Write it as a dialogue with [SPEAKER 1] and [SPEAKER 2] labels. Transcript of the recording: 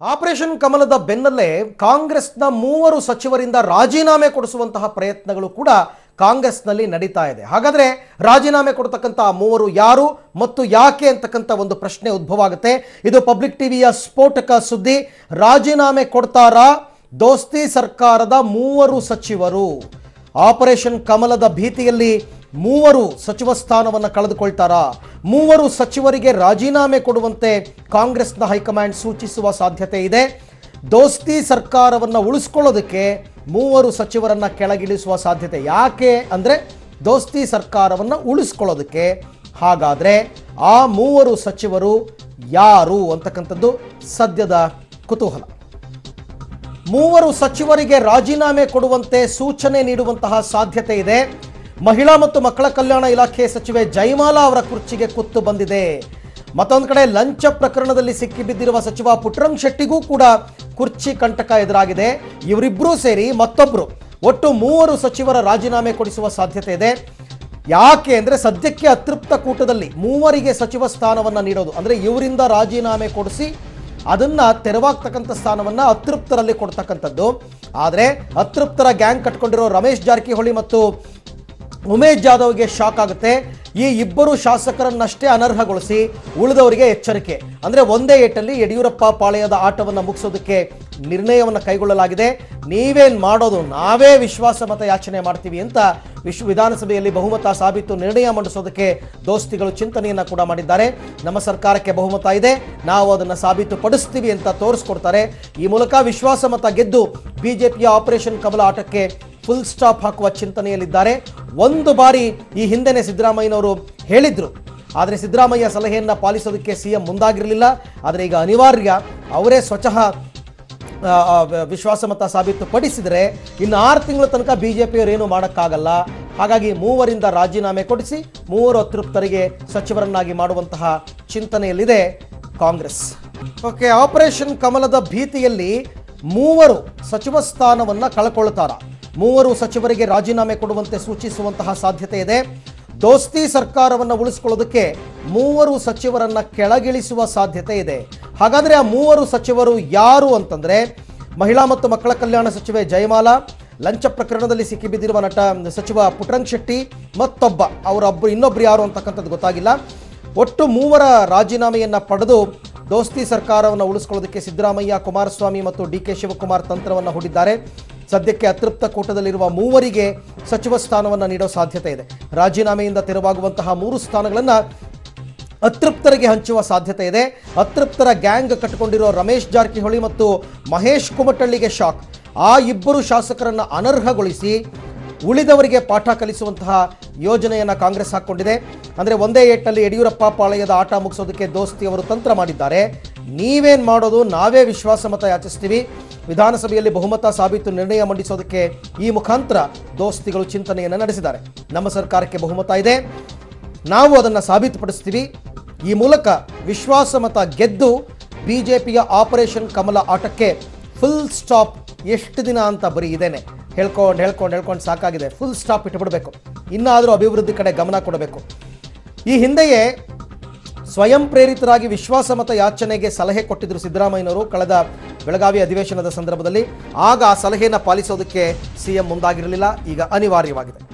[SPEAKER 1] Operation ಕಮಲದ ಬೆನ್ನಲ್ಲೇ ಕಾಂಗ್ರೆಸ್ನ ಮೂವರು ಸಚಿವರಿಂದ ರಾಜೀನಾಮೆ ಕೊಡಿಸುವಂತಹ ಪ್ರಯತ್ನಗಳು ಕೂಡ ಕಾಂಗ್ರೆಸ್ನಲ್ಲಿ ನಡೀತಾ ಇದೆ. ಹಾಗಾದರೆ ರಾಜೀನಾಮೆ ಕೊಡ್ತಕ್ಕಂಥ ಮೂವರು ಯಾರು ಮತ್ತು ಯಾಕೆ ಅಂತಕ್ಕಂಥ ಒಂದು ಪ್ರಶ್ನೆ ಉದ್ಭವ ಆಗುತ್ತೆ. ಇದು ಪಬ್ಲಿಕ್ ಟಿವಿಯ ಸ್ಫೋಟಕ ಸುದ್ದಿ. ರಾಜೀನಾಮೆ ಕೊಡ್ತಾರಾ? ದೋಸ್ತಿ ಸರ್ಕಾರದ ಮೂವರು ಸಚಿವರು. ಆಪರೇಷನ್ ಕಮಲದ ಭೀತಿಯಲ್ಲಿ ಮೂವರು ಸಚಿವ ಸ್ಥಾನವನ್ನು ಕಳೆದುಕೊಳ್ತಾರಾ? ಮೂವರು ಸಚಿವರಿಗೆ ರಾಜೀನಾಮೆ ಕೊಡುವಂತೆ ಕಾಂಗ್ರೆಸ್ನ ಹೈಕಮಾಂಡ್ ಸೂಚಿಸುವ ಸಾಧ್ಯತೆ ಇದೆ. ದೋಸ್ತಿ ಸರ್ಕಾರವನ್ನು ಉಳಿಸ್ಕೊಳ್ಳೋದಕ್ಕೆ ಮೂವರು ಸಚಿವರನ್ನ ಕೆಳಗಿಳಿಸುವ ಸಾಧ್ಯತೆ ಯಾಕೆ ಅಂದರೆ ದೋಸ್ತಿ ಸರ್ಕಾರವನ್ನು ಉಳಿಸ್ಕೊಳ್ಳೋದಕ್ಕೆ. ಹಾಗಾದರೆ ಆ ಮೂವರು ಸಚಿವರು ಯಾರು ಅಂತಕ್ಕಂಥದ್ದು ಸದ್ಯದ ಕುತೂಹಲ. ಮೂವರು ಸಚಿವರಿಗೆ ರಾಜೀನಾಮೆ ಕೊಡುವಂತೆ ಸೂಚನೆ ನೀಡುವಂತಹ ಸಾಧ್ಯತೆ ಇದೆ. ಮಹಿಳಾ ಮತ್ತು ಮಕ್ಕಳ ಕಲ್ಯಾಣ ಇಲಾಖೆ ಸಚಿವೆ ಜೈಮಾಲಾ ಅವರ ಕುರ್ಚಿಗೆ ಕುತ್ತು ಬಂದಿದೆ. ಮತ್ತೊಂದು ಕಡೆ ಲಂಚ ಪ್ರಕರಣದಲ್ಲಿ ಸಿಕ್ಕಿಬಿದ್ದಿರುವ ಸಚಿವ ಪುಟ್ಟರಂಗ್ ಶೆಟ್ಟಿಗೂ ಕೂಡ ಕುರ್ಚಿ ಕಂಟಕ ಎದುರಾಗಿದೆ. ಇವರಿಬ್ಬರೂ ಸೇರಿ ಮತ್ತೊಬ್ಬರು ಒಟ್ಟು ಮೂವರು ಸಚಿವರ ರಾಜೀನಾಮೆ ಕೊಡಿಸುವ ಸಾಧ್ಯತೆ ಇದೆ. ಯಾಕೆ ಅಂದರೆ ಸದ್ಯಕ್ಕೆ ಅತೃಪ್ತ ಕೂಟದಲ್ಲಿ ಮೂವರಿಗೆ ಸಚಿವ ಸ್ಥಾನವನ್ನು ನೀಡೋದು. ಅಂದರೆ ಇವರಿಂದ ರಾಜೀನಾಮೆ ಕೊಡಿಸಿ ಅದನ್ನ ತೆರವಾಗ್ತಕ್ಕಂಥ ಸ್ಥಾನವನ್ನ ಅತೃಪ್ತರಲ್ಲಿ ಕೊಡ್ತಕ್ಕಂಥದ್ದು. ಆದರೆ ಅತೃಪ್ತರ ಗ್ಯಾಂಗ್ ಕಟ್ಕೊಂಡಿರೋ ರಮೇಶ್ ಜಾರಕಿಹೊಳಿ ಮತ್ತು ಉಮೇಶ್ ಜಾಧವ್ಗೆ ಶಾಕ್ ಆಗುತ್ತೆ. ಈ ಇಬ್ಬರು ಶಾಸಕರನ್ನಷ್ಟೇ ಅನರ್ಹಗೊಳಿಸಿ ಉಳಿದವರಿಗೆ ಎಚ್ಚರಿಕೆ. ಅಂದರೆ ಒಂದೇ ಏಟಲ್ಲಿ ಯಡಿಯೂರಪ್ಪ ಪಾಳೆಯದ ಆಟವನ್ನು ಮುಗಿಸೋದಕ್ಕೆ ನಿರ್ಣಯವನ್ನು ಕೈಗೊಳ್ಳಲಾಗಿದೆ. ನೀವೇನು ಮಾಡೋದು, ನಾವೇ ವಿಶ್ವಾಸ ಮತ ಯಾಚನೆ ಮಾಡ್ತೀವಿ ಅಂತ ವಿಶ್ವ ವಿಧಾನಸಭೆಯಲ್ಲಿ ಬಹುಮತ ಸಾಬೀತು ನಿರ್ಣಯ ಮಂಡಿಸೋದಕ್ಕೆ ದೋಸ್ತಿಗಳು ಚಿಂತನೆಯನ್ನು ಕೂಡ ಮಾಡಿದ್ದಾರೆ. ನಮ್ಮ ಸರ್ಕಾರಕ್ಕೆ ಬಹುಮತ ಇದೆ. ನಾವು ಅದನ್ನು ಸಾಬೀತು ಪಡಿಸ್ತೀವಿ ಅಂತ ತೋರಿಸ್ಕೊಡ್ತಾರೆ. ಈ ಮೂಲಕ ವಿಶ್ವಾಸ ಮತ ಗೆದ್ದು ಬಿಜೆಪಿಯ ಆಪರೇಷನ್ ಕಮಲ ಆಟಕ್ಕೆ ಫುಲ್ ಸ್ಟಾಪ್ ಹಾಕುವ ಚಿಂತನೆಯಲ್ಲಿದ್ದಾರೆ. ಒಂದು ಬಾರಿ ಈ ಹಿಂದೆನೆ ಸಿದ್ದರಾಮಯ್ಯನವರು ಹೇಳಿದ್ರು. ಆದರೆ ಸಿದ್ದರಾಮಯ್ಯ ಸಲಹೆಯನ್ನು ಪಾಲಿಸೋದಕ್ಕೆ ಸಿಎಂ ಮುಂದಾಗಿರಲಿಲ್ಲ. ಆದರೆ ಈಗ ಅನಿವಾರ್ಯ ಅವರೇ ಸ್ವತಃ ವಿಶ್ವಾಸಮತ ಸಾಬೀತುಪಡಿಸಿದರೆ ಇನ್ನು ಆರು ತಿಂಗಳ ತನಕ ಬಿ ಜೆ ಪಿಯವರೇನು ಮಾಡೋಕ್ಕಾಗಲ್ಲ. ಹಾಗಾಗಿ ಮೂವರಿಂದ ರಾಜೀನಾಮೆ ಕೊಡಿಸಿ ಮೂವರು ಅತೃಪ್ತರಿಗೆ ಸಚಿವರನ್ನಾಗಿ ಮಾಡುವಂತಹ ಚಿಂತನೆಯಲ್ಲಿದೆ ಕಾಂಗ್ರೆಸ್. ಓಕೆ, ಆಪರೇಷನ್ ಕಮಲದ ಭೀತಿಯಲ್ಲಿ ಮೂವರು ಸಚಿವ ಸ್ಥಾನವನ್ನು ಕಳ್ಕೊಳ್ತಾರ? ಮೂವರು ಸಚಿವರಿಗೆ ರಾಜೀನಾಮೆ ಕೊಡುವಂತೆ ಸೂಚಿಸುವಂತಹ ಸಾಧ್ಯತೆ ಇದೆ. ದೋಸ್ತಿ ಸರ್ಕಾರವನ್ನು ಉಳಿಸಿಕೊಳ್ಳೋದಕ್ಕೆ ಮೂವರು ಸಚಿವರನ್ನ ಕೆಳಗಿಳಿಸುವ ಸಾಧ್ಯತೆ ಇದೆ. ಹಾಗಾದ್ರೆ ಆ ಮೂವರು ಸಚಿವರು ಯಾರು ಅಂತಂದ್ರೆ ಮಹಿಳಾ ಮತ್ತು ಮಕ್ಕಳ ಕಲ್ಯಾಣ ಸಚಿವೆ ಜಯಮಾಲಾ, ಲಂಚ ಪ್ರಕರಣದಲ್ಲಿ ಸಿಕ್ಕಿಬಿದ್ದಿರುವ ನಟ ಸಚಿವ ಪುಟ್ರಂಗ್ ಶೆಟ್ಟಿ, ಮತ್ತೊಬ್ಬ ಅವರೊಬ್ಬರು ಇನ್ನೊಬ್ರು ಯಾರು ಅಂತಕ್ಕಂಥದ್ದು ಗೊತ್ತಾಗಿಲ್ಲ. ಒಟ್ಟು ಮೂವರ ರಾಜೀನಾಮೆಯನ್ನು ಪಡೆದು ದೋಸ್ತಿ ಸರ್ಕಾರವನ್ನು ಉಳಿಸ್ಕೊಳ್ಳೋದಕ್ಕೆ ಸಿದ್ದರಾಮಯ್ಯ, ಕುಮಾರಸ್ವಾಮಿ ಮತ್ತು ಡಿ ಕೆ ಶಿವಕುಮಾರ್ ತಂತ್ರವನ್ನು ಹೂಡಿದ್ದಾರೆ. ಸದ್ಯಕ್ಕೆ ಅತೃಪ್ತ ಕೂಟದಲ್ಲಿರುವ ಮೂವರಿಗೆ ಸಚಿವ ಸ್ಥಾನವನ್ನು ನೀಡೋ ಸಾಧ್ಯತೆ ಇದೆ. ರಾಜೀನಾಮೆಯಿಂದ ತೆರವಾಗುವಂತಹ ಮೂರು ಸ್ಥಾನಗಳನ್ನು ಅತೃಪ್ತರಿಗೆ ಹಂಚುವ ಸಾಧ್ಯತೆ ಇದೆ. ಅತೃಪ್ತರ ಗ್ಯಾಂಗ್ ಕಟ್ಟಿಕೊಂಡಿರೋ ರಮೇಶ್ ಜಾರಕಿಹೊಳಿ ಮತ್ತು ಮಹೇಶ್ ಕುಮಟಳ್ಳಿಗೆ ಶಾಕ್. ಆ ಇಬ್ಬರು ಶಾಸಕರನ್ನು ಅನರ್ಹಗೊಳಿಸಿ ಉಳಿದವರಿಗೆ ಪಾಠ ಕಲಿಸುವಂತಹ ಯೋಜನೆಯನ್ನು ಕಾಂಗ್ರೆಸ್ ಹಾಕ್ಕೊಂಡಿದೆ. ಅಂದರೆ ಒಂದೇ ಏಟ್ನಲ್ಲಿ ಯಡಿಯೂರಪ್ಪ ಪಾಳಯದ ಆಟ ಮುಗಿಸೋದಕ್ಕೆ ದೋಸ್ತಿ ಅವರು ತಂತ್ರ ಮಾಡಿದ್ದಾರೆ. ನೀವೇನು ಮಾಡೋದು, ನಾವೇ ವಿಶ್ವಾಸಮತ ಯಾಚಿಸ್ತೀವಿ. ವಿಧಾನಸಭೆಯಲ್ಲಿ ಬಹುಮತ ಸಾಬೀತು ನಿರ್ಣಯ ಮಂಡಿಸೋದಕ್ಕೆ ಈ ಮುಖಾಂತರ ದೋಸ್ತಿಗಳು ಚಿಂತನೆಯನ್ನು ನಡೆಸಿದ್ದಾರೆ. ನಮ್ಮ ಸರ್ಕಾರಕ್ಕೆ ಬಹುಮತ ಇದೆ. ನಾವು ಅದನ್ನು ಸಾಬೀತುಪಡಿಸ್ತೀವಿ. ಈ ಮೂಲಕ ವಿಶ್ವಾಸಮತ ಗೆದ್ದು ಬಿಜೆಪಿಯ ಆಪರೇಷನ್ ಕಮಲ ಆಟಕ್ಕೆ ಫುಲ್ ಸ್ಟಾಪ್ ಎಷ್ಟು ದಿನ ಅಂತ ಬರೀ ಇದೇನೆ. ಹೇಳ್ಕೊಂಡು ಹೇಳ್ಕೊಂಡು ಹೇಳ್ಕೊಂಡು ಸಾಕಾಗಿದೆ. ಫುಲ್ ಸ್ಟಾಪ್ ಇಟ್ಟುಬಿಡಬೇಕು ಇನ್ನಾದರೂ ಅಭಿವೃದ್ಧಿ ಕಡೆ ಗಮನ ಕೊಡಬೇಕು. ಈ ಹಿಂದೆಯೇ ಸ್ವಯಂ ಪ್ರೇರಿತರಾಗಿ ವಿಶ್ವಾಸಮತ ಯಾಚನೆಗೆ ಸಲಹೆ ಕೊಟ್ಟಿದ್ದರು ಸಿದ್ದರಾಮಯ್ಯನವರು ಕಳೆದ ಬೆಳಗಾವಿ ಅಧಿವೇಶನದ ಸಂದರ್ಭದಲ್ಲಿ. ಆಗ ಆ ಸಲಹೆಯನ್ನು ಪಾಲಿಸೋದಕ್ಕೆ ಸಿಎಂ ಮುಂದಾಗಿರಲಿಲ್ಲ. ಈಗ ಅನಿವಾರ್ಯವಾಗಿದೆ.